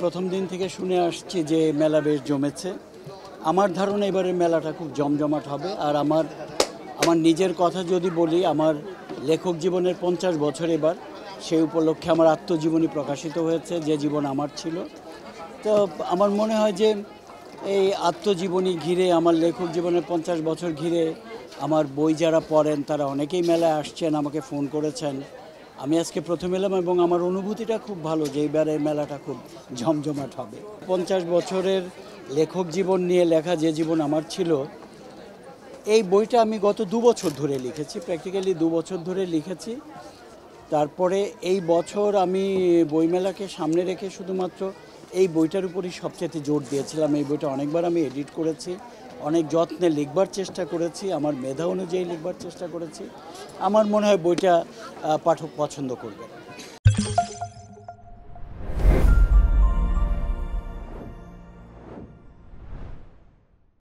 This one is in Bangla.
প্রথম দিন থেকে শুনে আসছি যে মেলা বেশ জমেছে। আমার ধারণা এবারে মেলাটা খুব জমজমাট হবে। আর আমার আমার নিজের কথা যদি বলি, আমার লেখক জীবনের পঞ্চাশ বছর এবার। সেই উপলক্ষে আমার আত্মজীবনী প্রকাশিত হয়েছে, যে জীবন আমার ছিল। তো আমার মনে হয় যে এই আত্মজীবনী ঘিরে, আমার লেখক জীবনের পঞ্চাশ বছর ঘিরে, আমার বই যারা পড়েন, তারা অনেকেই মেলায় আসছেন, আমাকে ফোন করেছেন। আমি আজকে প্রথম এলাম এবং আমার অনুভূতিটা খুব ভালো যে এইবারে মেলাটা খুব ঝমঝমাট হবে। পঞ্চাশ বছরের লেখক জীবন নিয়ে লেখা যে জীবন আমার ছিল, এই বইটা আমি গত দু বছর ধরে লিখেছি, প্র্যাকটিক্যালি দু বছর ধরে লিখেছি। তারপরে এই বছর আমি বইমেলাকে সামনে রেখে শুধুমাত্র এই বইটার উপরই সবচেয়ে জোর দিয়েছিলাম। এই বইটা অনেকবার আমি এডিট করেছি, অনেক যত্নে লিখবার চেষ্টা করেছি, আমার মেধা অনুযায়ী লিখবার চেষ্টা করেছি। আমার মনে হয় বইটা পাঠক পছন্দ করবে